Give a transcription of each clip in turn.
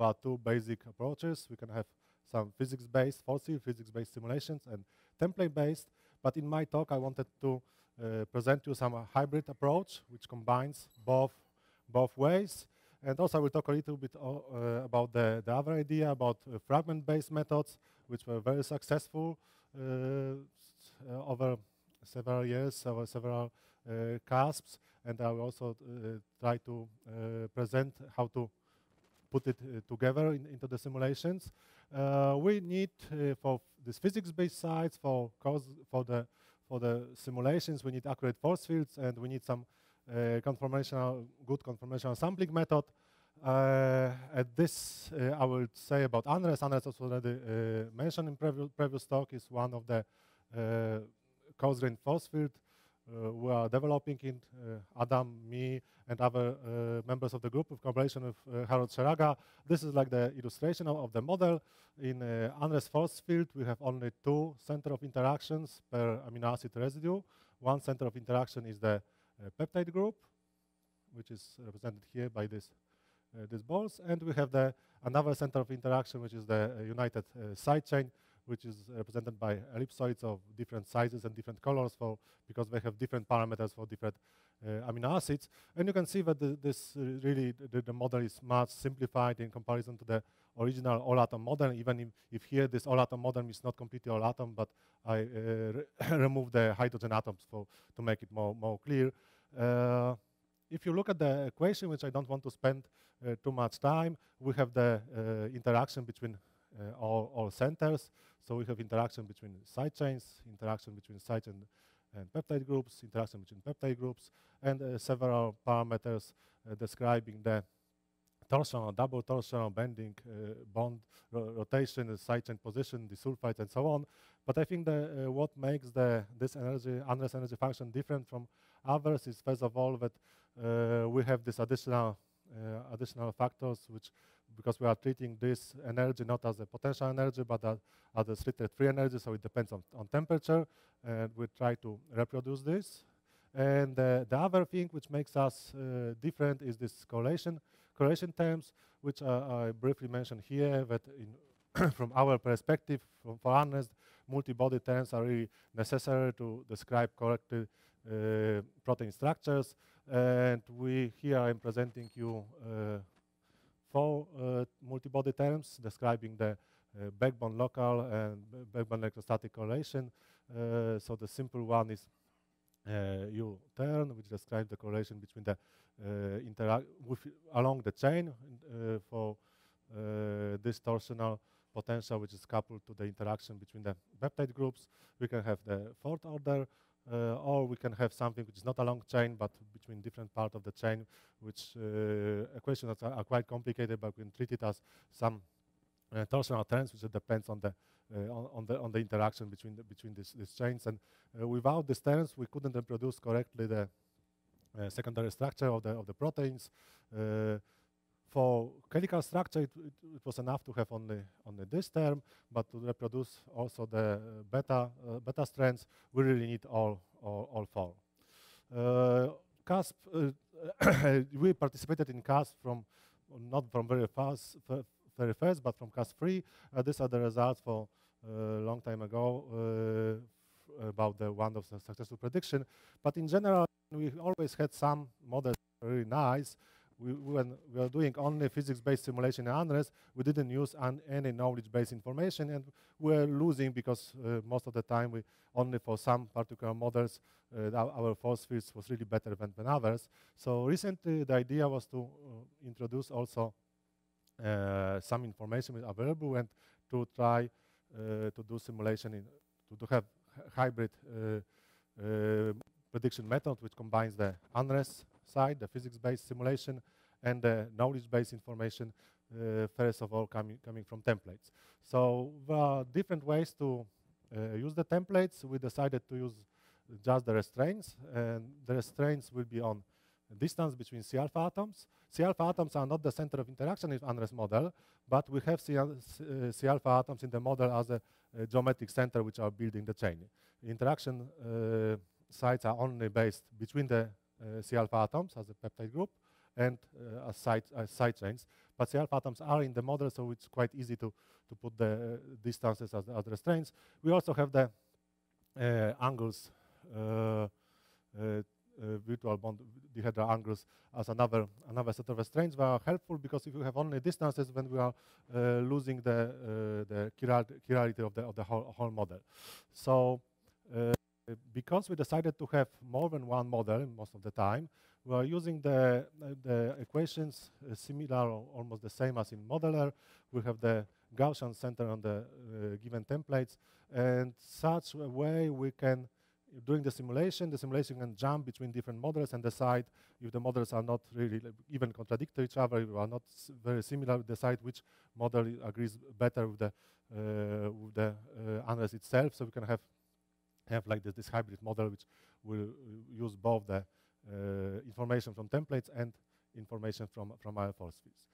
are two basic approaches. We can have some physics-based, field physics-based simulations and template-based. But in my talk, I wanted to uh, present you some uh, hybrid approach, which combines both both ways. And also, I will talk a little bit uh, about the, the other idea about uh, fragment-based methods, which were very successful uh, over several years, over several CASPs. And I will also try to present how to put it uh, together in, into the simulations. Uh, we need uh, for these physics-based sites for for the for the simulations we need accurate force fields and we need some conformational good conformational sampling method. at this I will say about UNRES. UNRES also already mentioned in previous previous talk is one of the coarse-grained force field uh, we are developing it, uh, Adam, me, and other uh, members of the group with collaboration with Harold Scheraga. This is like the illustration of, of the model. In uh, UNRES force field, we have only two center of interactions per amino acid residue. One center of interaction is the peptide group, which is represented here by this uh, these balls, and we have the another center of interaction, which is the uh, united uh, side chain, which is represented by ellipsoids of different sizes and different colors for because they have different parameters for different uh, amino acids. And you can see that the, this uh, really the, the, model is much simplified in comparison to the original all atom model. Even if, if here this all atom model is not completely all atom, but I uh, remove the hydrogen atoms for to make it more more clear. Uh, if you look at the equation, which I don't want to spend uh, too much time, we have the uh, interaction between all, all centers. So we have interaction between side chains, interaction between side and, and peptide groups, interaction between peptide groups, and uh, several parameters uh, describing the torsional, double torsional bending, uh, bond ro rotation, side chain position, disulfide, and so on. But I think that uh, what makes the this energy, UNRES energy function different from others is first of all that uh, we have this additional additional factors which because we are treating this energy not as a potential energy, but as, a strictly free energy, so it depends on, on temperature, and we try to reproduce this. And uh, the other thing which makes us uh, different is this correlation, correlation terms, which I briefly mentioned here, that from our perspective, from, for UNRES, multi-body terms are really necessary to describe correctly uh, protein structures. And we here I'm presenting you uh, multi-body terms describing the uh, backbone local and backbone electrostatic correlation. Uh, so the simple one is U turn, which describes the correlation between the interact along the chain for this torsional potential which is coupled to the interaction between the peptide groups. We can have the fourth order uh, or we can have something which is not a long chain, but between different parts of the chain, which uh, are, quite complicated, but we can treat it as some uh, torsional terms, which depends on the uh, on, on, the on the interaction between the, between these, these chains. And uh, without these terms, we couldn't reproduce correctly the uh, secondary structure of the of the proteins for chemical structure, it, it, it, was enough to have only only this term, but to reproduce also the beta uh, beta strands, we really need all all, all four. Uh, CASP, uh, we participated in CASP from not from very fast, very first, but from CASP three. Uh, these are the results for a long time ago uh, about the one of the successful prediction. But in general, we always had some models very nice we, when we were doing only physics-based simulation in UNRES, we didn't use any knowledge-based information, and we're losing because uh, most of the time we only for some particular models uh, our, force fields was really better than, than others. So recently the idea was to uh, introduce also uh, some information available and to try uh, to do simulation in, to, have hybrid uh, prediction method which combines the UNRES side, the physics-based simulation, and the knowledge-based information, uh, first of all, coming, coming from templates. So there are different ways to uh, use the templates. We decided to use just the restraints, and the restraints will be on distance between C alpha atoms. C alpha atoms are not the center of interaction in UNRES model, but we have C, uh, C alpha atoms in the model as a, a, geometric center which are building the chain. Interaction uh, sites are only based between the C alpha atoms as a peptide group and uh, as, side, side chains. But C alpha atoms are in the model, so it's quite easy to, to put the uh, distances as, as restraints. We also have the uh, angles, uh, virtual bond dihedral angles as another another set of restraints that are helpful because if you have only distances, then we are losing the the chirality of the of the whole, whole model. So because we decided to have more than one model most of the time, we are using the, uh, the equations uh, similar or almost the same as in Modeler. We have the Gaussian center on the uh, given templates, and such a way we can, during the simulation, the simulation can jump between different models and decide if the models are not really even contradict each other, if are not very similar, decide which model agrees better with the, uh, with the uh, UNRES itself, so we can have have like this, this hybrid model which will uh, use both the uh, information from templates and information from, from our force fields.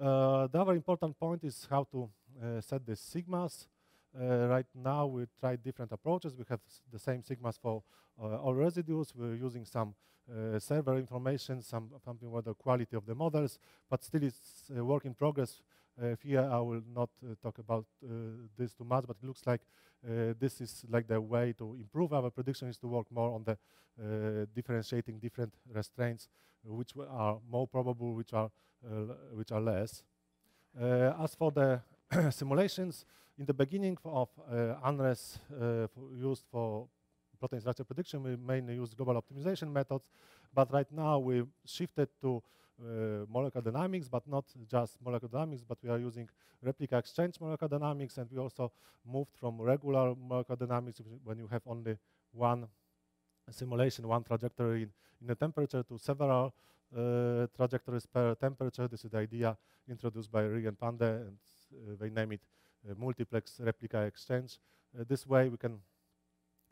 Uh, the other important point is how to uh, set the sigmas. right now we try different approaches. We have the same sigmas for all residues. We're using some server information, some something about the quality of the models, but still it's a work in progress. Uh, here I will not uh, talk about uh, this too much, but it looks like this is like the way to improve our prediction is to work more on the differentiating different restraints, which are more probable, which are which are less. as for the simulations, in the beginning of uh, used for protein structure prediction, we mainly use global optimization methods, but right now we shifted to molecular dynamics, but not just molecular dynamics, but we are using replica exchange molecular dynamics, and we also moved from regular molecular dynamics when you have only one simulation, one trajectory in, in the temperature to several uh, trajectories per temperature. This is the idea introduced by Rhee and Pande, and uh, they name it uh, multiplex replica exchange. Uh, this way we can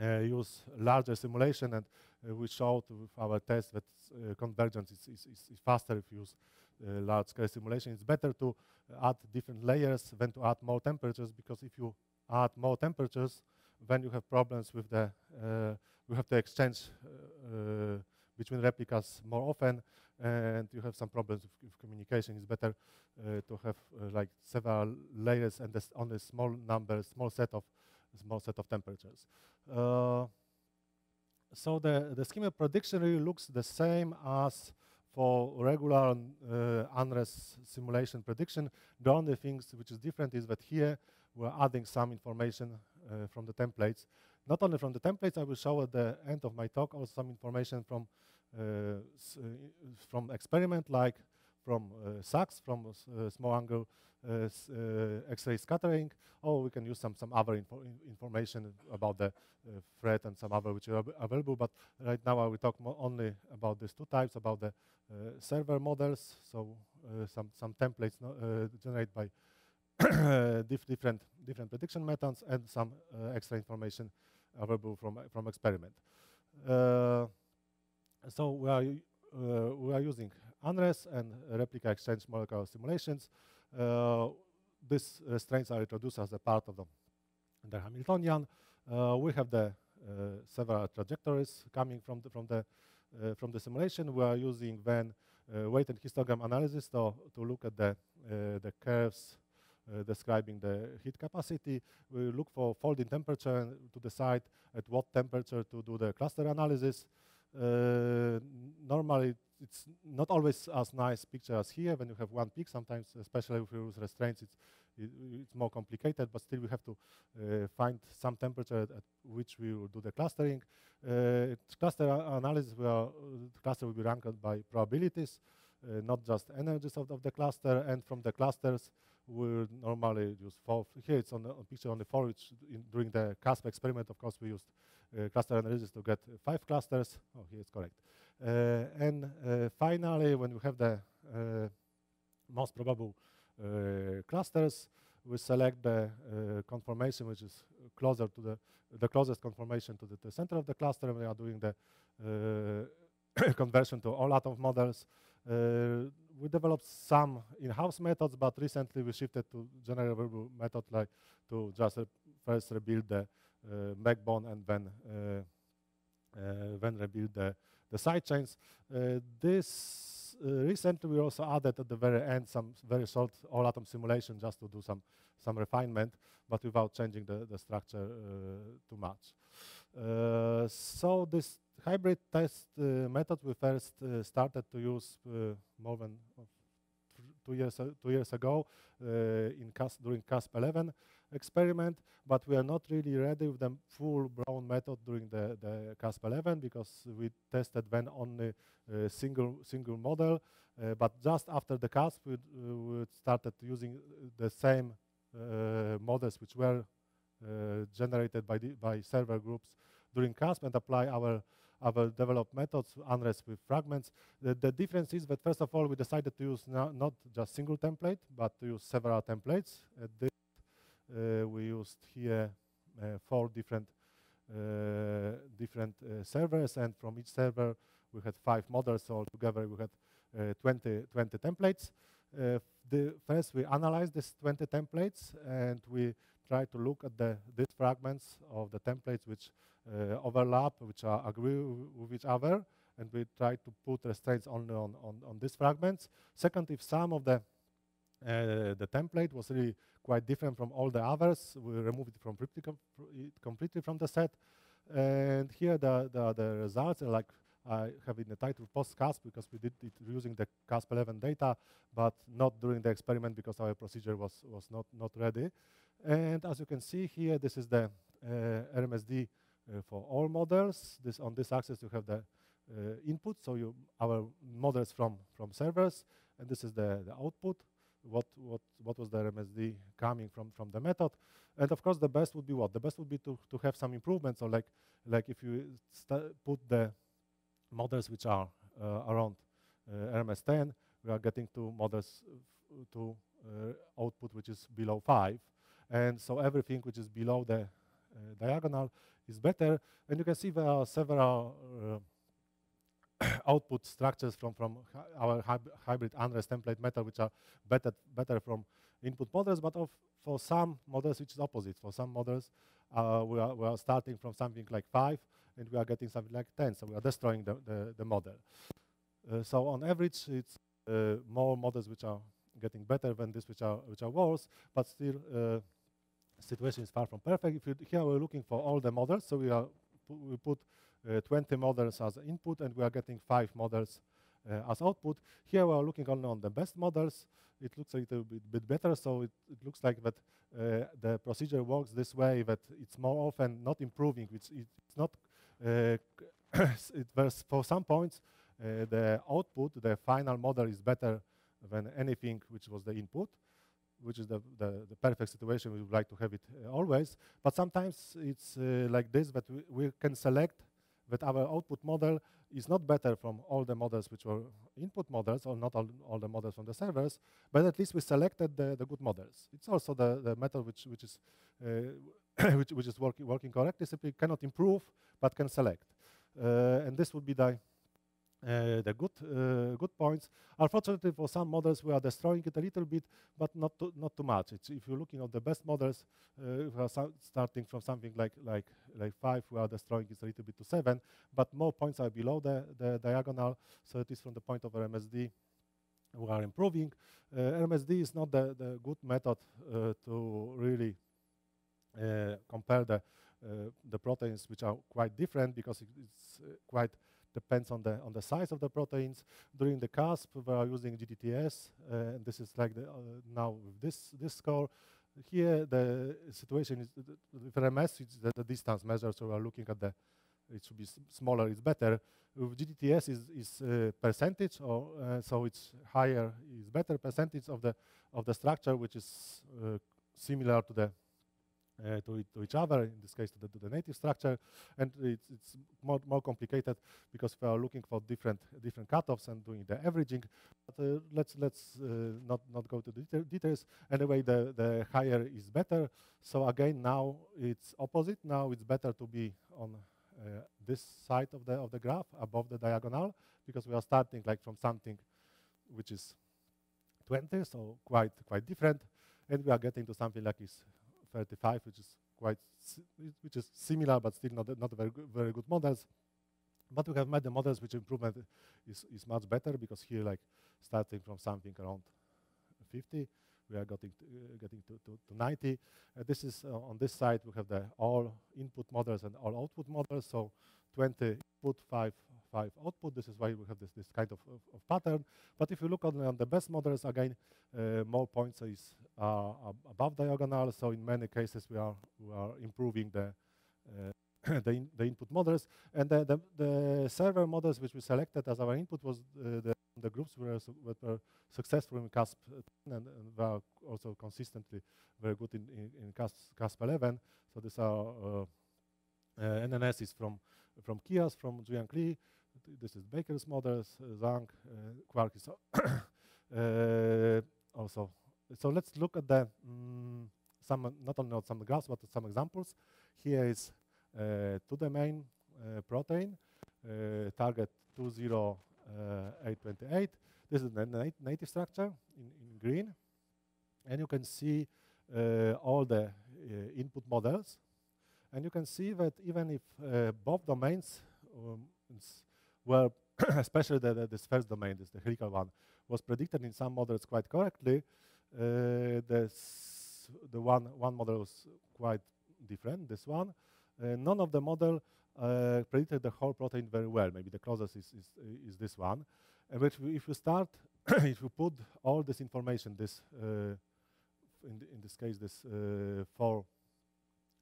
uh, use larger simulation and uh, we showed with our test that uh, convergence is, is, is, faster if you use large-scale simulation. It's better to add different layers than to add more temperatures because if you add more temperatures, then you have problems with the, you have to exchange between replicas more often and you have some problems with, with communication. It's better uh, to have uh, like several layers and on a small number, small set of small set of temperatures. Uh, so the, the schema prediction really looks the same as for regular uh, UNRES simulation prediction. The only thing which is different is that here we're adding some information uh, from the templates. Not only from the templates, I will show at the end of my talk also some information from uh, uh from experiment like from uh, SAXS, from uh, small angle uh, X-ray scattering, or we can use some, some other info information about the threat and some other which are available. But right now I will talk only about these two types, about the server models, so some, some templates no, generated by diff different different prediction methods and some uh, extra information available from from experiment. Uh, so we are uh, we are using UNRES and replica exchange molecular simulations. Uh, these restraints are introduced as a part of the, the Hamiltonian. Uh, we have the uh, several trajectories coming from the, from the from the simulation. We are using then weight and histogram analysis to, to look at the the curves describing the heat capacity. We look for folding temperature to decide at what temperature to do the cluster analysis. Uh, normally, it's not always as nice picture as here when you have one peak. Sometimes, especially if you use restraints, it's it, it's more complicated. But still, we have to uh, find some temperature at, which we will do the clustering. Uh, cluster analysis, will, the cluster will be ranked by probabilities, uh, not just energies of, of, the cluster. And from the clusters, we normally use four. Here it's on the on picture on the four, which in, during the CASP experiment, of course, we used cluster analysis to get five clusters. Oh, here it's correct. Uh, and uh, finally, when we have the uh, most probable clusters, we select the conformation which is closer to the the closest conformation to the, the center of the cluster. We are doing the conversion to all atom models. Uh, we developed some in-house methods, but recently we shifted to general method, like to just first rebuild the uh, backbone and then uh, then rebuild the the side chains. Uh, this uh, recently we also added at the very end some very short all-atom simulation just to do some, some refinement, but without changing the, the structure uh, too much. Uh, so this hybrid test uh, method we first uh, started to use more than two years two years ago in CASP, during CASP 11 experiment, but we are not really ready with the full Brown method during the, the CASP 11 because we tested then only a single single model. Uh, but just after the CASP, we, uh, we started using the same uh, models which were generated by, the, by server groups during CASP and apply our our developed methods, UNRES with fragments. The, the, difference is that first of all, we decided to use no, not just single template, but to use several templates. Uh, we used here uh, four different uh, different uh, servers, and from each server we had five models. So altogether we had uh, 20, 20 templates. Uh, the first we analyzed these 20 templates, and we try to look at the these fragments of the templates which uh, overlap, which are agree with each other, and we try to put restraints only on, on, on these fragments. Second, if some of the uh, the template was really quite different from all the others, we removed it from completely from the set. And here the, the, the results are like I have in the title post-CASP because we did it using the CASP 11 data, but not during the experiment because our procedure was, was not, not ready. And as you can see here, this is the uh, RMSD uh, for all models. This on this axis you have the uh, input, so you our models from from servers, and this is the, the output. What what what was the MSD coming from from the method? And of course, the best would be what? The best would be to to have some improvements. So like like if you put the models which are uh, around uh, RMS 10, we are getting to models to uh, output which is below five. And so everything which is below the uh, diagonal is better. And you can see there are several uh, output structures from, from our hybrid UNRES template method, which are better, better from input models, but of, for some models, which is opposite. For some models, uh, we, are, we are starting from something like 5, and we are getting something like 10, so we are destroying the, the, the model. Uh, so on average, it's uh, more models which are getting better than this which are, which are worse, but still uh, situation is far from perfect. If you, here we're looking for all the models, so we, are we put 20 models as input and we are getting five models uh, as output. Here we are looking only on the best models. It looks a little bit, bit better, so it, it, looks like that uh, the procedure works this way, that it's more often not improving. It's, it's not, uh, it was for some points, uh, the output, the final model is better than anything which was the input which is the, the, the, perfect situation. We would like to have it uh, always. But sometimes it's uh, like this, that we, we, can select that our output model is not better from all the models which were input models, or not all, all the models from the servers, but at least we selected the, the good models. It's also the, the method which, which is, uh, which, which is working, working correctly, simply cannot improve, but can select. Uh, and this would be the uh, the good uh, good points. Unfortunately, for some models, we are destroying it a little bit, but not too, not too much. It's if you're looking at the best models, uh, we are starting from something like like like five, we are destroying it a little bit to seven, but more points are below the, the diagonal. So it is from the point of RMSD we are improving. Uh, RMSD is not the, the good method uh, to really uh, compare the the proteins, which are quite different because it's quite depends on the on the size of the proteins. During the CASP, we are using GDTS, uh, and this is like the, uh, now with this this score. Here, the situation is with RMS, it's the, the, distance measure, so we are looking at the it should be smaller, it's better. With GTTS is, is uh, percentage, or uh, so it's higher, is better percentage of the of the structure, which is uh, similar to the uh, to, to, each other, in this case to the, to the, native structure, and it's, it's more, more, complicated because we are looking for different different cutoffs and doing the averaging. But uh, let's let's uh, not not go to the details. Anyway, the the higher is better. So again, now it's opposite. Now it's better to be on uh, this side of the of the graph above the diagonal because we are starting like from something which is 20, so quite quite different, and we are getting to something like this 35, which is quite which is similar, but still not not very good, very good models. But we have made the models which improvement is, is much better because here like starting from something around 50, we are getting to, uh, getting to, to, to 90. Uh, this is uh, on this side we have the all input models and all output models. So 20 input, 5 5 output. This is why we have this, this kind of, of, of pattern. But if you look on, on the best models, again, uh, more points is uh, above diagonal. So in many cases, we are, we are improving the, uh, the, in the, input models. And the, the, the, server models which we selected as our input was uh, the, the groups were, su were successful in CASP and, and were also consistently very good in, in, in CASP, CASP 11. So these are uh, uh, NNS is from from KIAS, from Julian Lee, this is Baker's models, uh, Zhang, uh, Quark is uh, also. So let's look at the mm, some not only some graphs but some examples. Here is two-domain protein target 20828. This is the nat native structure in, in green, and you can see all the input models. And you can see that even if uh, both domains um, well, especially the, the, this first domain, this the helical one, was predicted in some models quite correctly. Uh, this, the one, one model was quite different, this one. Uh, none of the model uh, predicted the whole protein very well. Maybe the closest is, is, is this one. And which if you start, if you put all this information, this uh, in, in, this case, this uh, four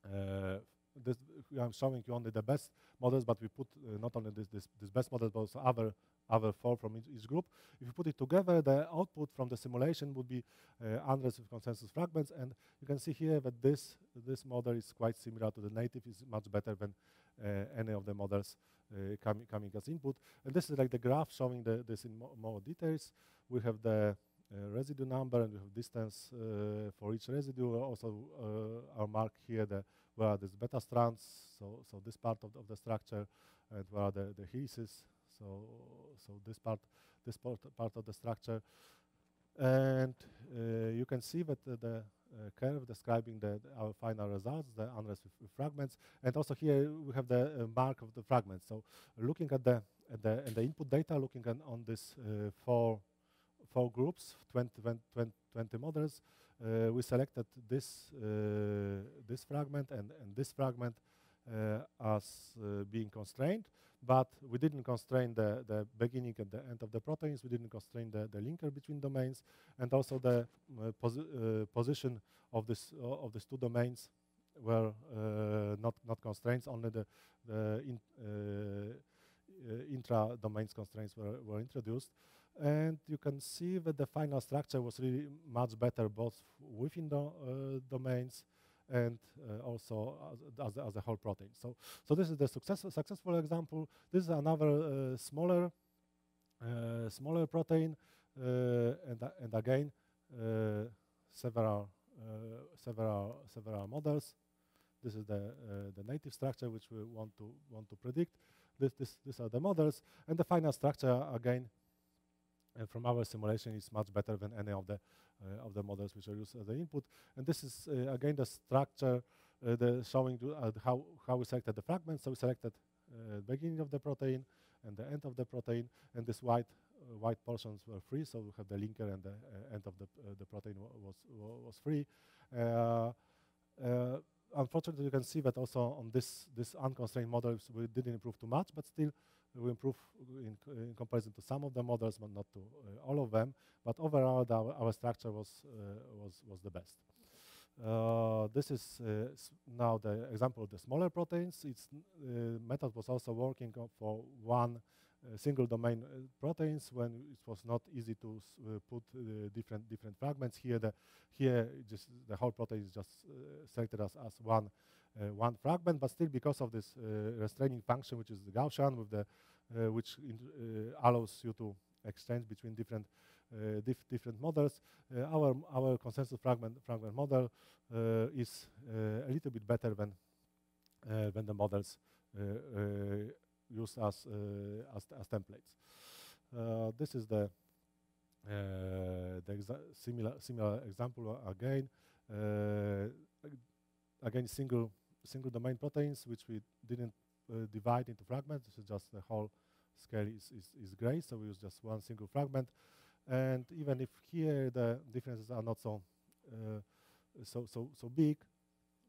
uh, this, I'm showing you only the best models, but we put uh, not only this, this, this, best model, but also other, other four from each, each, group. If you put it together, the output from the simulation would be uh, hundreds of consensus fragments, and you can see here that this, this model is quite similar to the native, is much better than uh, any of the models uh, com coming as input. And this is like the graph showing the, this in mo more details. We have the uh, residue number and we have distance uh, for each residue. Also, uh, our mark here the where are these beta strands, so so this part of the, of the structure, and where are the, the helices, so so this part this part part of the structure, and uh, you can see that the, the uh, curve describing the, our final results, the UNRES fragments, and also here we have the uh, mark of the fragments. So looking at the at the, at the input data, looking on, on this uh, four four groups, 20, 20, 20 models, uh, we selected this uh, this fragment and, and this fragment uh, as being constrained, but we didn't constrain the, the beginning and the end of the proteins, we didn't constrain the, the linker between domains, and also the posi position of this of these two domains were uh, not not constraints. Only the the in, uh, uh, intra domains constraints were were introduced and you can see that the final structure was really much better both within the uh, domains and uh, also as, as, a whole protein. So, so this is the success, successful example. This is another uh, smaller, uh, smaller protein, uh, and and again uh, several several several models. This is the the native structure which we want to want to predict. This, this, these are the models, and the final structure again and from our simulation it's much better than any of the uh, of the models which are used as the input. And this is uh, again the structure, uh, the showing uh, how how we selected the fragments. So we selected uh, the beginning of the protein and the end of the protein, and this white uh, white portions were free. So we have the linker and the end of the the protein was was free unfortunately, you can see that also on this this unconstrained models we didn't improve too much, but still we improve in, in comparison to some of the models, but not to uh, all of them. But overall, the, our structure was uh, was was the best. Uh, this is uh, now the example of the smaller proteins. Its uh, method was also working for one uh, single domain proteins when it was not easy to put different different fragments. Here, the here just the whole protein is just selected as as one Uh, one fragment, but still because of this uh, restraining function, which is the Gaussian, with the uh, which uh, allows you to exchange between different uh, dif different models. our our consensus fragment fragment model is a little bit better than than the models used as as, as templates. this is the uh, the similar similar example again. Uh, again, single single domain proteins, which we didn't divide into fragments. This is just the whole scale is, is, is gray, so we use just one single fragment. And even if here the differences are not so uh, so so so big,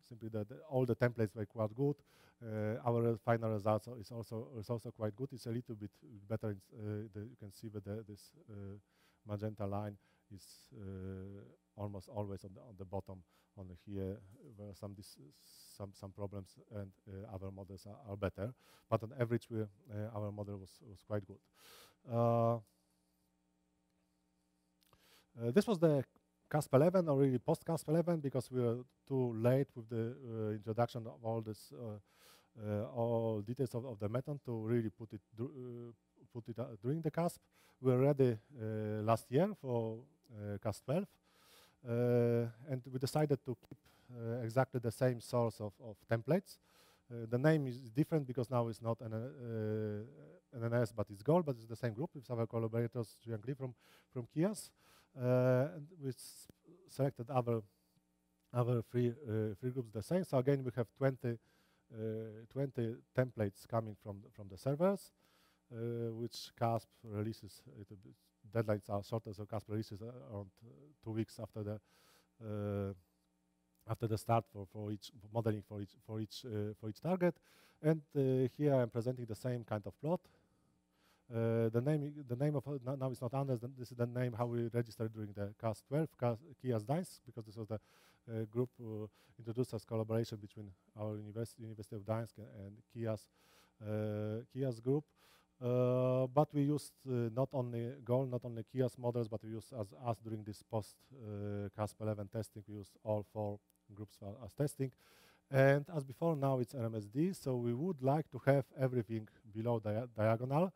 simply that all the templates were quite good. Uh, our final result is also is also quite good. It's a little bit better. Uh, the, you can see that the, this uh, magenta line is uh, almost always on the on the bottom. Only here were some some some problems, and uh, other models are, are, better. But on average, we, our model was was quite good. this was the CASP 11 or really post CASP 11 because we were too late with the uh, introduction of all this uh, uh, all details of, of, the method to really put it put it during the CASP. We were ready last year for CASP 12, and we decided to keep exactly the same source of, of templates. Uh, the name is different because now it's not an, uh, NNS, but it's Gold, but it's the same group with our collaborators, Lee from, from KIAS. Uh, and we selected other other three uh, three groups the same. So again, we have 20 uh, 20 templates coming from the, from the servers, which CASP releases. deadlines are shorter, so CASP releases around two weeks after the after the start for, for each modeling for each for each uh, for each target. And uh, here I'm presenting the same kind of plot. Uh, the name the name of uh, now is not Anders. This is the name how we registered during the CASP 12 CAS, KIAS Gdańsk because this was the uh, group introduced as collaboration between our university, University of Gdańsk and KIAS KIAS group. Uh, but we used uh, not only Gold, not only KIAS models, but we used as us during this post uh, CASP 11 testing. We used all four groups as testing. And as before, now it's RMSD, so we would like to have everything below dia diagonal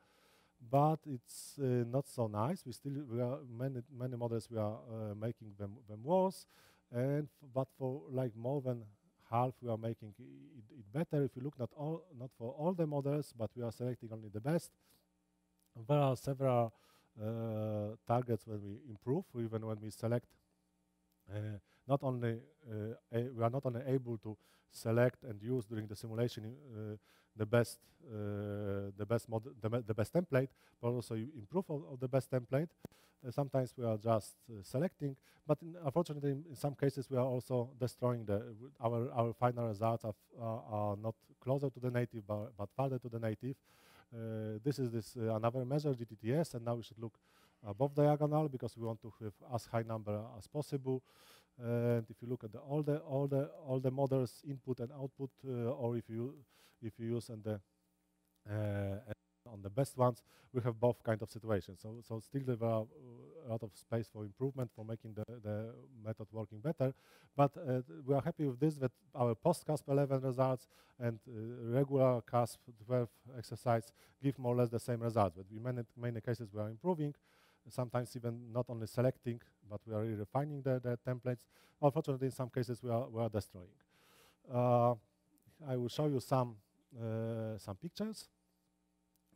but it's uh, not so nice. We still we are many many models we are uh, making them them worse, and but for like more than half we are making it, it, better. If you look not all not for all the models, but we are selecting only the best. There are several uh, targets when we improve, even when we select. Not only uh, we are not only able to select and use during the simulation uh, the best uh, the best the, the, best template, but also improve of, of the best template. Sometimes we are just selecting, but in, unfortunately, in, in, some cases, we are also destroying the our our final results are, are not closer to the native, but, but farther to the native. Uh, this is this uh, another measure GTTS, and now we should look above diagonal because we want to have as high number as possible. And if you look at the, all the all the all the models input and output, uh, or if you if you use on the uh, on the best ones, we have both kind of situations. So, so still there are a lot of space for improvement for making the, the method working better. But uh, we are happy with this that our post-CASP 11 results and uh, regular CASP 12 exercise give more or less the same results. But in many, many cases we are improving, sometimes even not only selecting, but we are refining the, the templates. Unfortunately, in some cases we are, we are destroying. Uh, I will show you some uh, some pictures.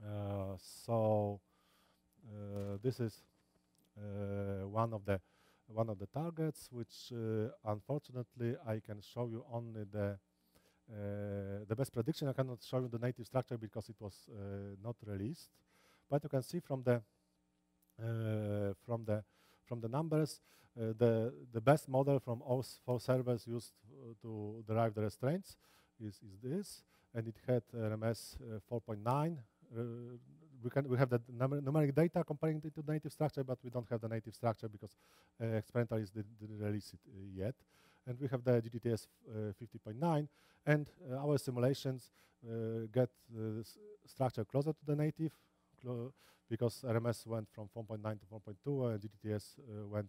Uh, so uh, this is one of the one of the targets, which unfortunately I can show you only the the best prediction. I cannot show you the native structure because it was not released, but you can see from the from the from the numbers, uh, the the best model from all four servers used uh, to derive the restraints is is this and it had RMS uh, 4.9. Uh, we can we have the numer numeric data comparing it to native structure, but we don't have the native structure because uh, Experimentalis did, didn't release it yet. And we have the GTTS 50.9, and our simulations get structure closer to the native because RMS went from 4.9 to 4.2 and GTTS uh, went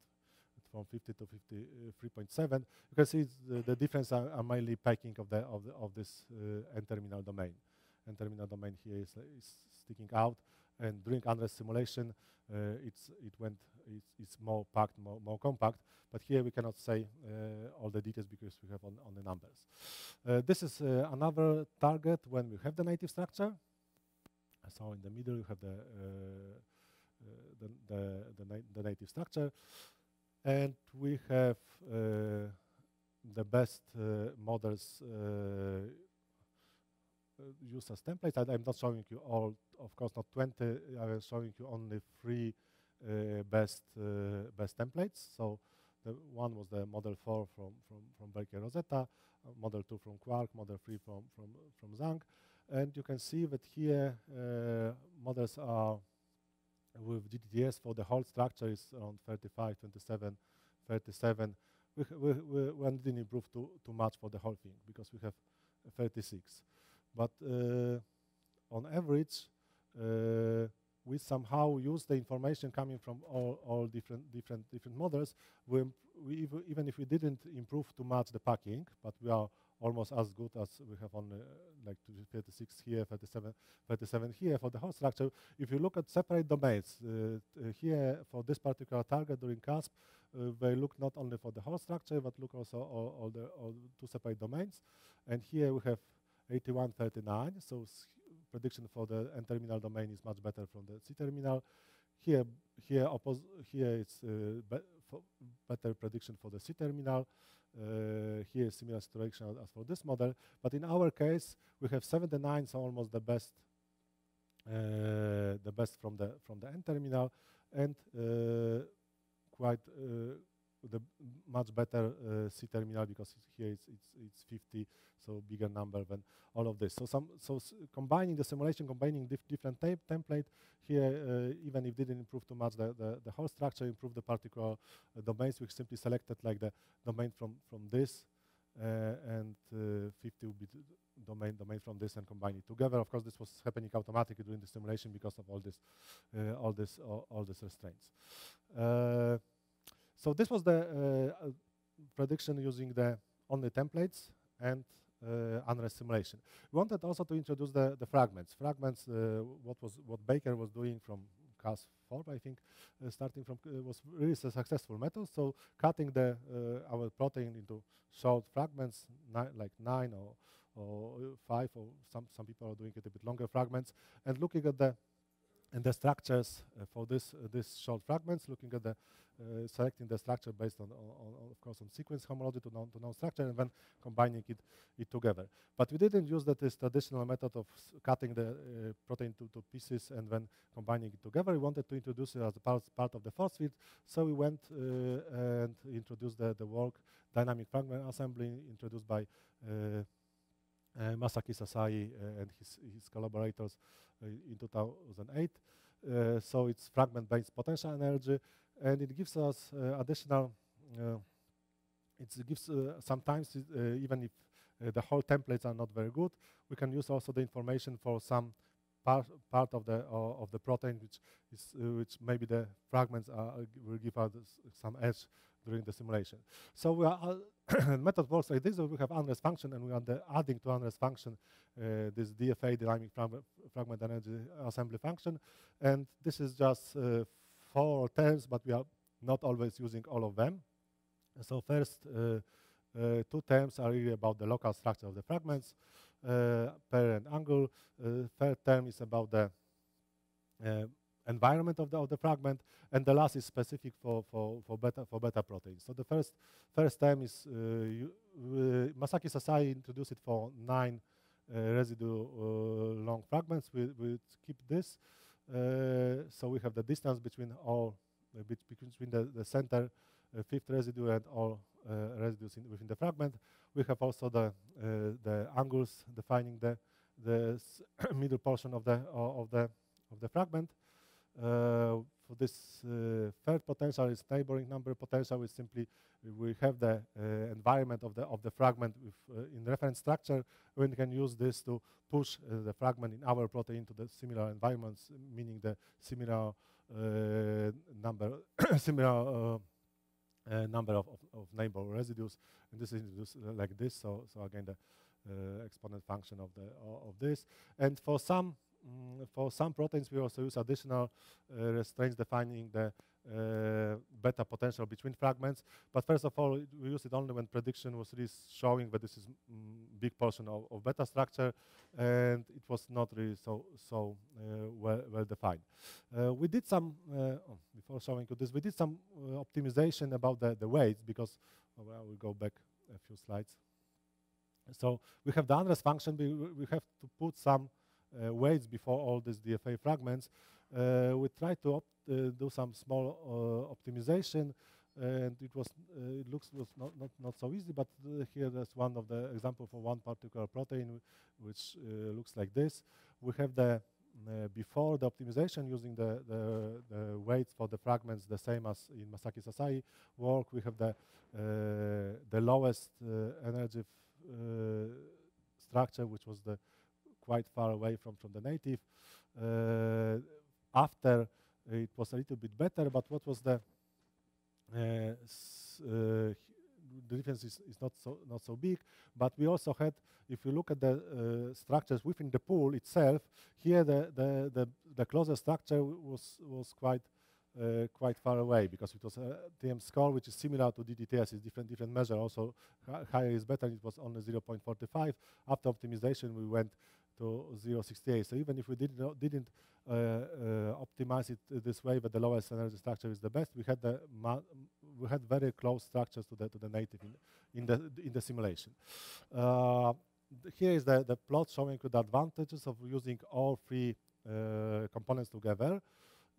from 50 to 53.7. Uh, you can see the, the difference are, are, mainly packing of the of, the, of this uh, n-terminal domain. N-terminal domain here is, uh, is sticking out, and during UNRES simulation, uh, it's it went it's, it's more packed, more, more compact. But here we cannot say uh, all the details because we have on, on the numbers. Uh, this is another target when we have the native structure. So in the middle you have the the, the, the, na the, native structure and we have uh, the best uh, models uh, used as templates. I, am not showing you all, of course, not 20. I am showing you only three uh, best uh, best templates. So the one was the Model 4 from from from Berkeley Rosetta, uh, Model 2 from Quark, Model 3 from from from Zhang, and you can see that here models are with GTTS for the whole structure is around 35, 27, 37. We, we, we, we didn't improve too, too much for the whole thing because we have 36. But uh, on average, uh, we somehow use the information coming from all, all different, different, different models. We, we even if we didn't improve too much the packing, but we are almost as good as we have on uh, like 36 here, 37, 37 here for the whole structure. If you look at separate domains, uh, here for this particular target during CASP, uh, they look not only for the whole structure, but look also all, all the all two separate domains. And here we have 8139, so prediction for the N-terminal domain is much better from the C-terminal. Here, here, here it's uh, be better prediction for the C-terminal. Uh, here, similar situation as for this model. But in our case, we have 79, so almost the best, uh, the best from the from the N-terminal, and uh, quite the much better uh, C terminal because here it's, it's, it's 50, so bigger number than all of this. So some so combining the simulation, combining dif different template here, uh, even if didn't improve too much the, the, the whole structure, improved the particular uh, domains. We simply selected like the domain from from this, uh, and uh, 50 would be domain domain from this and combine it together. Of course, this was happening automatically during the simulation because of all this uh, all this all, all these restraints. So this was the uh, prediction using the only templates and uh, UNRES simulation. We wanted also to introduce the, the fragments. Fragments, uh, what was what Baker was doing from CASP4, I think, uh, starting from uh, was really a successful method. So cutting the uh, our protein into short fragments, ni like nine or or five, or some some people are doing it a bit longer fragments, and looking at the and the structures for this this short fragments, looking at the uh, selecting the structure based on, on, on, of course, on sequence homology to known, to known structure and then combining it, it together. But we didn't use that this traditional method of cutting the uh, protein to, to pieces and then combining it together. We wanted to introduce it as a part, part of the force field, so we went uh, and introduced the, the work dynamic fragment assembly introduced by uh, uh, Masaki Sasai uh, and his, his collaborators in 2008. so it's fragment-based potential energy and it gives us uh, additional, uh, it gives uh, sometimes, even if the whole templates are not very good, we can use also the information for some part, part of the of the protein, which is which maybe the fragments are, will give us some edge during the simulation. So we are method works like this. We have UNRES function, and we are adding to UNRES function uh, this DFA dynamic fragment energy assembly function, and this is just uh, four terms, but we are not always using all of them. So first, uh, uh, two terms are really about the local structure of the fragments, uh, pair and angle. third term is about the environment of the, of the fragment, and the last is specific for, for, for, beta, for beta proteins. So the first, first term is, uh, you, uh, Masaki Sasai introduced it for nine uh, residue long fragments. We, we keep this. Uh, so we have the distance between all uh, between the, the center uh, fifth residue and all residues in, within the fragment. We have also the the angles defining the the middle portion of the of the of the fragment. Uh, for this uh, third potential is neighboring number potential. We simply we have the uh, environment of the of the fragment with, in reference structure. We can use this to push the fragment in our protein to the similar environments, meaning the similar number similar. Number of, of, of, neighbor residues, and this is uh, like this. So, so again, the uh, exponent function of the of this. And for some Mm, for some proteins, we also use additional uh, restraints defining the uh, beta potential between fragments. But first of all, we use it only when prediction was really showing that this is mm, big portion of, of, beta structure, and it was not really so so uh, well, well defined. We did some oh, before showing you this. We did some optimization about the the weights because oh, well, I will go back a few slides. So we have the UNRES function, we, we have to put some weights before all these DFA fragments. Uh, we try to uh, do some small uh, optimization and it was uh, it looks was not, not not so easy but uh, here there's one of the example for one particular protein which uh, looks like this we have the before the optimization using the, the, the, weights for the fragments the same as in Masaki Sasai work we have the the lowest energy structure which was the quite far away from from the native after it was a little bit better but what was the uh, uh, the difference is, is, not so not so big. But we also had, if you look at the uh, structures within the pool itself, here the the the, the closest structure was was quite. Uh, quite far away because it was a TM score which is similar to DDTS, it's different different measure. Also, higher is better. It was only 0.45. After optimization, we went to 0.68. So even if we didn't didn't uh, uh, optimize it this way, but the lowest energy structure is the best. We had the we had very close structures to the to the native in, in the in the simulation. Uh, here is the, the plot showing the advantages of using all three components together.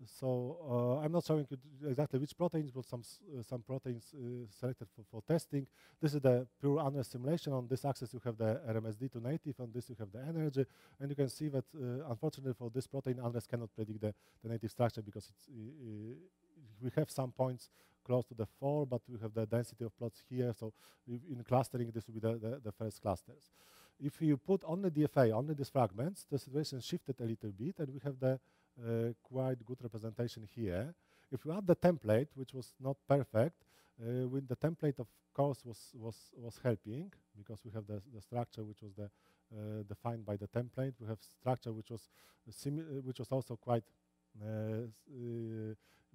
So uh, I'm not showing you exactly which proteins, but some uh, some proteins uh, selected for, for testing. This is the pure UNRES simulation. On this axis you have the RMSD to native, on this you have the energy, and you can see that unfortunately for this protein, UNRES cannot predict the, the native structure because it's we have some points close to the 4, but we have the density of plots here. So in clustering, this will be the, the, the, first clusters. If you put only DFA, only these fragments, the situation shifted a little bit, and we have the uh, quite good representation here. If you add the template, which was not perfect, uh, with the template, of course, was was was helping because we have the, the structure which was the uh, defined by the template. We have structure which was which was also quite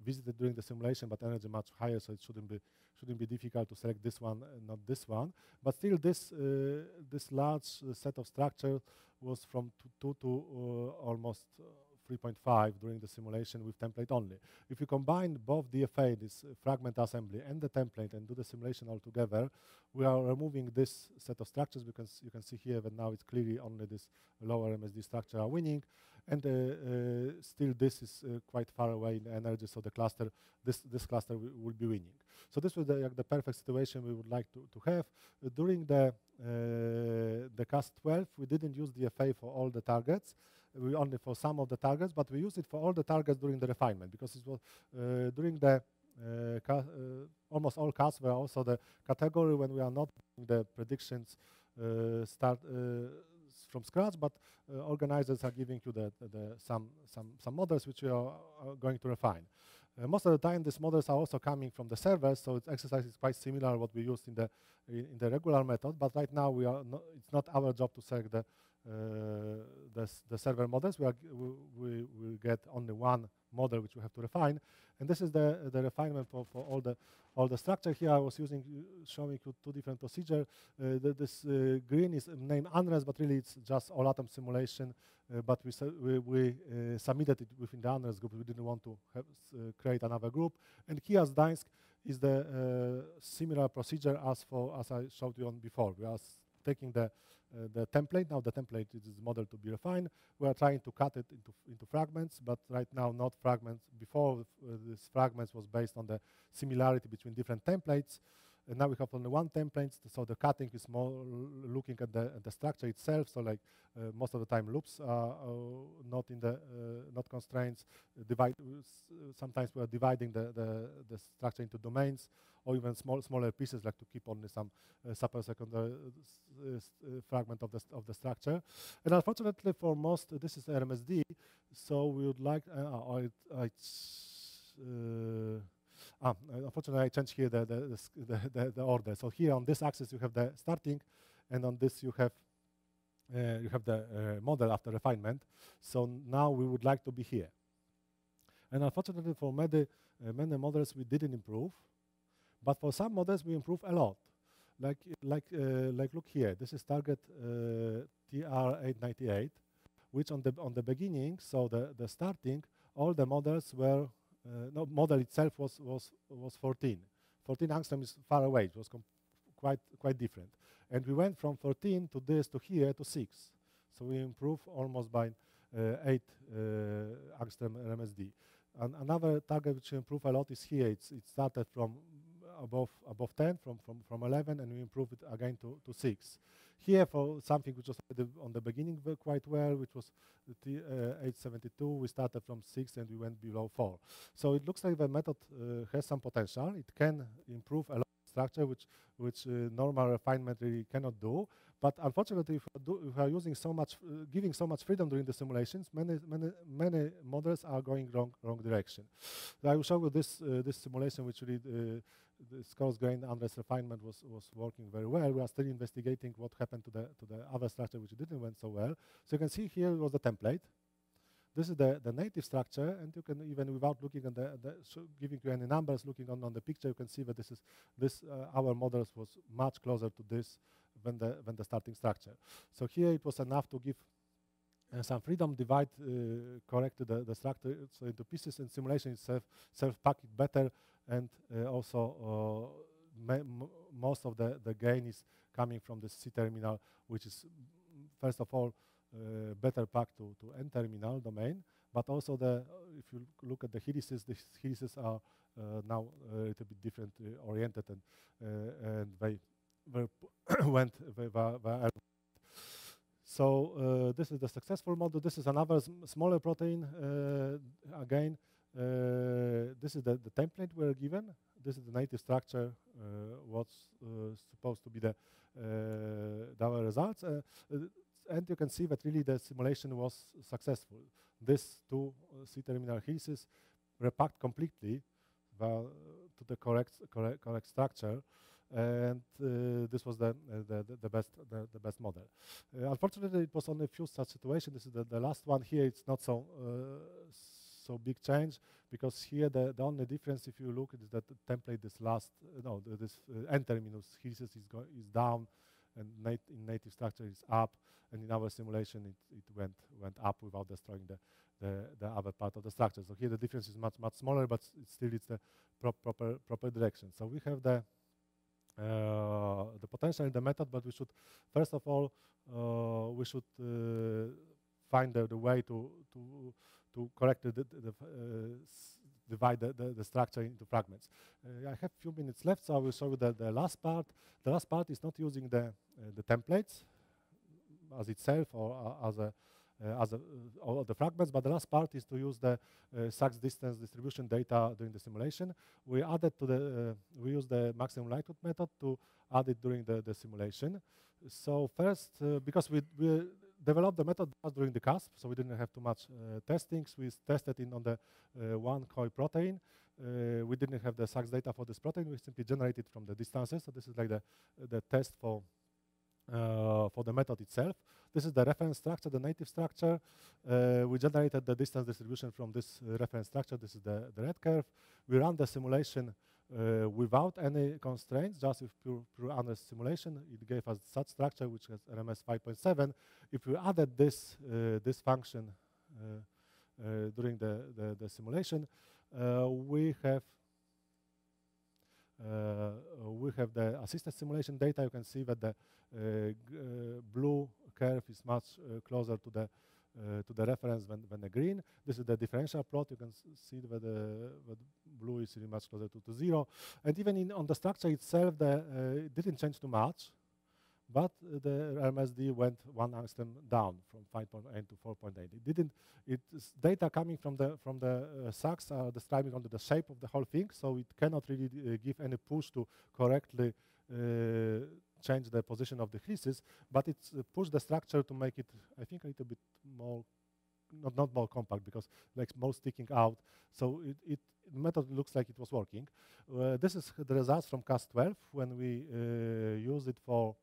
visited during the simulation, but energy much higher, so it shouldn't be shouldn't be difficult to select this one, and not this one. But still, this uh, this large uh, set of structure was from two, to uh, almost 3.5 during the simulation with template only. If you combine both DFA, this uh, fragment assembly, and the template and do the simulation all together, we are removing this set of structures because you can see here that now it's clearly only this lower MSD structure are winning. And uh, uh, still this is uh, quite far away in energy, so the cluster, this, this cluster will be winning. So this was the, like, the perfect situation we would like to, to have. Uh, during the, uh, the CASP 12, we didn't use DFA for all the targets we only for some of the targets, but we use it for all the targets during the refinement because it was uh, during the uh, uh, almost all CASPs were also the category when we are not the predictions start from scratch, but uh, organizers are giving you the, the, the, some, some, some models which we are, are going to refine. Uh, most of the time, these models are also coming from the servers, so its exercise is quite similar what we used in the in, in the regular method. But right now, we are no, it's not our job to select the the, the, server models, we, are, we, we get only one model which we have to refine. And this is the, the refinement for, for all the all the structure here. I was using showing you two different procedures. Uh, this uh, green is named UNRES, but really it's just all atom simulation. Uh, but we we, we uh, submitted it within the UNRES group. We didn't want to have, uh, create another group. And Gdańsk is the similar procedure as for as I showed you on before. We are taking the uh, the template. Now the template is model to be refined. We are trying to cut it into, into fragments, but right now not fragments. Before uh, this fragments was based on the similarity between different templates. And now we have only one template, so the cutting is more looking at the, at the structure itself. So like uh, most of the time loops are uh, not in the uh, not constraints. divide. sometimes we are dividing the, the, the structure into domains or even small smaller pieces, like to keep only some uh, super-secondary uh, uh, fragment of the of the structure. And unfortunately, for most, this is RMSD. So we would like. Uh, it, Ah, unfortunately, I changed here the the, the, the, order. So here on this axis you have the starting, and on this you have uh, you have the uh, model after refinement. So now we would like to be here. And unfortunately, for many uh, many models we didn't improve, but for some models we improve a lot. Like like like look here. This is target TR898, which on the on the beginning, so the the starting, all the models were uh, no, model itself was, was, was 14. 14 angstrom is far away. It was quite, quite different. And we went from 14 to this to here to 6. So we improved almost by uh, 8 uh, angstrom RMSD. And another target which improved a lot is here. It's, it started from above above 10, from, from, from 11, and we improved it again to, to 6. Here, for something which was on the beginning quite well, which was the uh, 872, we started from 6 and we went below 4. So it looks like the method uh, has some potential. It can improve a lot of structure, which, which uh, normal refinement really cannot do. But unfortunately, if we are using so much, uh, giving so much freedom during the simulations, many, many, many models are going wrong, wrong direction. I will show you this, uh, this simulation, which really the coarse grain UNRES refinement was, was working very well. We are still investigating what happened to the, to the other structure which didn't went so well. So you can see here was the template. This is the, the native structure, and you can even without looking at the, the giving you any numbers, looking on, on the picture, you can see that this is this uh, our models was much closer to this than the than the starting structure. So here it was enough to give uh, some freedom, divide uh, correct the, the structure so into pieces, and simulation itself self pack it better and uh, also uh, most of the, the gain is coming from the C terminal, which is first of all uh, better packed to, to N terminal domain, but also the if you look at the helices, the helices are now a little bit different oriented and and they went they were so uh, this is the successful model. This is another smaller protein uh, again uh, this is the, the template we're given. This is the native structure, uh, what's uh, supposed to be the, our results. and you can see that really the simulation was successful. These two C-terminal helices repacked completely to the correct, correct, correct structure and uh, this was the, uh, the, the, best the, the best model. Uh, unfortunately, it was only a few such situations. This is the, the last one here. It's not so so big change because here the, the only difference if you look is that the template is last uh, no this uh, n terminus helices is is down and nat in native structure is up and in our simulation it, it went went up without destroying the, the, the other part of the structure. So here the difference is much much smaller but still it's the pro proper proper direction. So we have the uh, the potential in the method but we should first of all uh, we should uh, find the, the way to to to correct the, the, uh, divide the, the, the, structure into fragments. Uh, I have a few minutes left, so I will show you the, the last part. The last part is not using the, uh, the templates as itself or as a uh, as a, uh, all of the fragments, but the last part is to use the uh, SAXS distance distribution data during the simulation. We added to the, we use the maximum likelihood method to add it during the, the simulation. So first, because we, we developed the method during the CASP, so we didn't have too much uh, testings. We tested it on the uh, one COI protein. Uh, we didn't have the SAXS data for this protein. We simply generated from the distances. So this is like the, the test for, uh, for the method itself. This is the reference structure, the native structure. Uh, we generated the distance distribution from this uh, reference structure. This is the, the red curve. We run the simulation uh, without any constraints, just with pure, pure simulation. It gave us such structure, which has RMS 5.7. If we added this, uh, this function uh, uh, during the, the, the simulation, uh, we have we have the assisted simulation data. You can see that the blue curve is much closer to the uh, to the reference when, than the green. This is the differential plot. You can see that the, that blue is really much closer to, to zero. And even in, on the structure itself, the, uh, it didn't change too much, but uh, the RMSD went one angstrom down from 5.8 to 4.8. It didn't. It's data coming from the from the uh, SAXS are describing only the shape of the whole thing, so it cannot really uh, give any push to correctly uh, change the position of the helices, but it's uh, pushed the structure to make it, I think, a little bit more, not, not more compact, because like more sticking out. So it, it method looks like it was working. Uh, this is the results from CASP12 when we uh, it for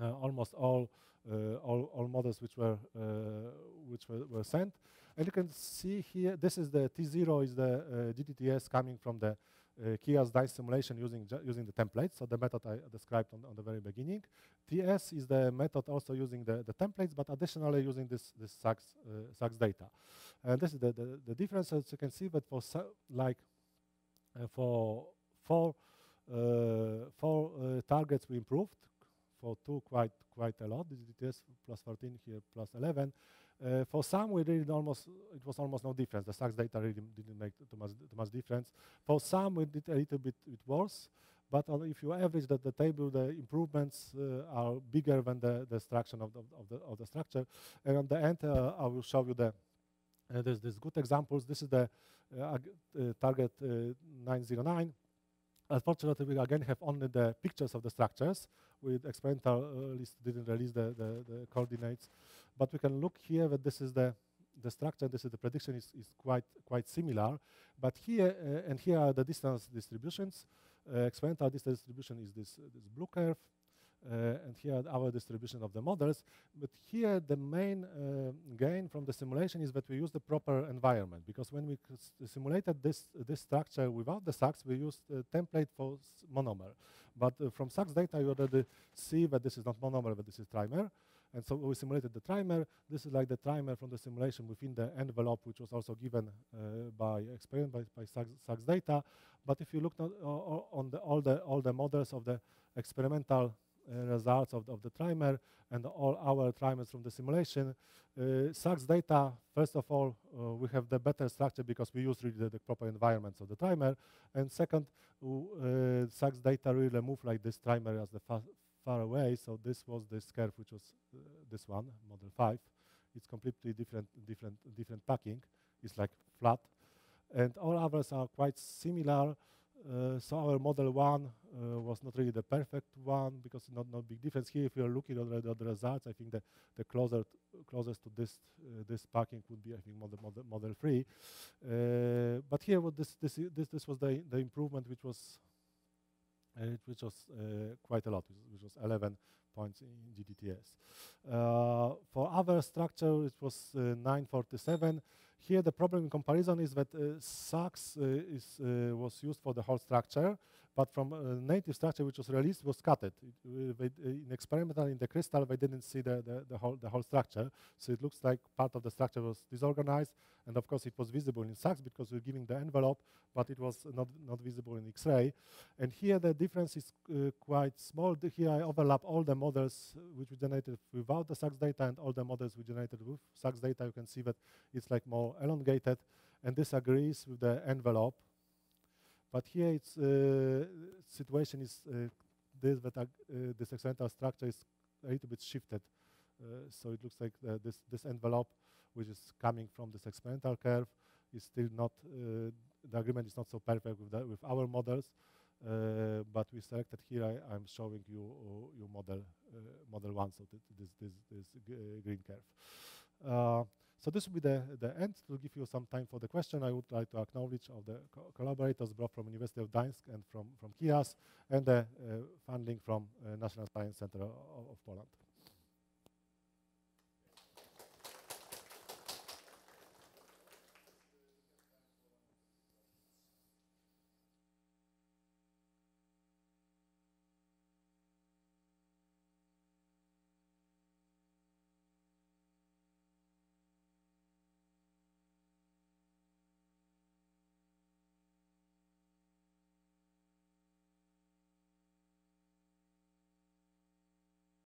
uh, almost all, uh, all, all models which were which were, were, sent. And you can see here, this is the T0 is the GTTS coming from the uh, KIAS dice simulation using using the templates, so the method I described on, on, the very beginning. TS is the method also using the, the templates, but additionally using this this SAXS, uh, SAXS data. And this is the, the, the difference, as you can see, that for like uh, for four uh, four uh, targets we improved for two quite quite a lot. This is plus 14 here, plus 11. Uh, for some, we did almost it was almost no difference. The SAXS data really didn't make too much too much difference. For some, we did a little bit, bit worse. But if you average that the table, the improvements uh, are bigger than the, destruction of the, of, the, of the structure. And on the end, uh, I will show you the uh, there's good examples. This is the uh, target 909. Unfortunately, we again have only the pictures of the structures. With experimental uh, didn't release the, the, the, coordinates, but we can look here that this is the the structure. This is the prediction is, is quite quite similar. But here uh, and here are the distance distributions. Uh, experimental distance distribution is this this blue curve. Uh, and here our distribution of the models. But here the main uh, gain from the simulation is that we use the proper environment because when we simulated this this structure without the SAXS, we used a template for monomer. But uh, from SAXS data, you already see that this is not monomer, but this is trimer. And so we simulated the trimer. This is like the trimer from the simulation within the envelope, which was also given uh, by experiment by, by data. But if you look uh, on the, all the all the models of the experimental uh, results of, of the trimer and all our trimers from the simulation. Uh, SAXS data, first of all, uh, we have the better structure because we use really the, the proper environments of the trimer. And second, uh, SAXS data really move like this trimer as the fa far away. So this was this curve, which was uh, this one, model 5. It's completely different, different, different packing. It's like flat. And all others are quite similar. Uh, so our model one uh, was not really the perfect one because not no big difference here. If you are looking at the, at the results, I think the, the closer closest to this uh, this packing would be I think model model, model three. Uh, but here, what this this this this was the the improvement which was uh, which was quite a lot, which was 11 points in GDTS. for other structure, it was 947. Here the problem in comparison is that uh, uh, is, uh, was used for the whole structure, but from a native structure which was released was it. it uh, in experimental in the crystal they didn't see the, the, the, whole, the whole structure, so it looks like part of the structure was disorganized, and of course it was visible in SAXS because we're giving the envelope, but it was not, not visible in X-ray. And here the difference is uh, quite small. Here I overlap all the models uh, which we generated without the SAXS data and all the models we generated with SAXS data. You can see that it's like more elongated, and this agrees with the envelope but here its uh, situation is uh, this that uh, this experimental structure is a little bit shifted. so it looks like this this envelope, which is coming from this experimental curve, is still not the agreement is not so perfect with, the, with our models. Uh, but we selected here. I, am showing you uh, your model uh, model one, so this this this green curve. So this will be the, the end. To give you some time for the question, I would like to acknowledge of the co collaborators brought from University of Gdańsk and from, from KIAS, and the uh, funding from uh, National Science Center of, of Poland.